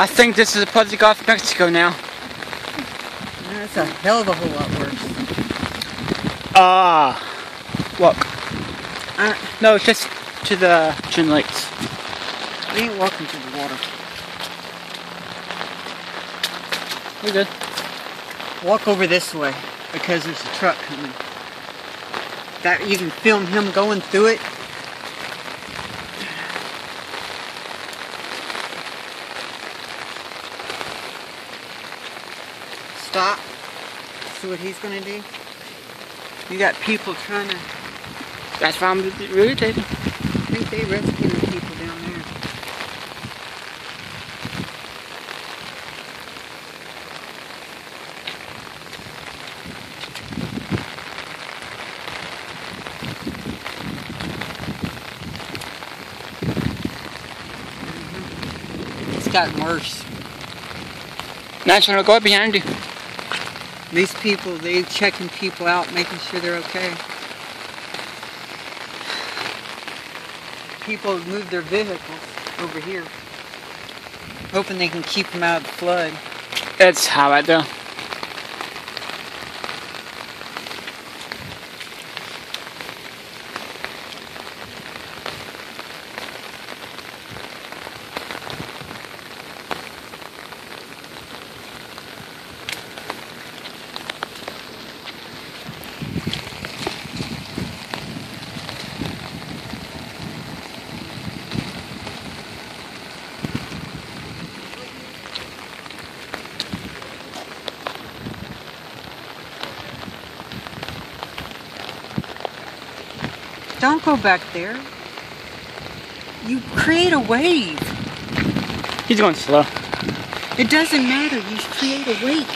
I think this is a part of the Gulf of Mexico now. That's a hell of a whole lot worse. Ah, look. I, No, it's just to the Twin Lakes. We ain't walking to the water. We're good. Walk over this way because there's a truck coming. That you can film him going through it. Stop. See what he's gonna do. You got people trying to. That's why I'm irritated. I think they rescuing the people down there. It's gotten worse. National Guard behind you. These people, they checking people out, making sure they're okay. People move their vehicles over here, hoping they can keep them out of the flood. That's how I do. Don't go back there. You create a wave. He's going slow. It doesn't matter. You create a wave.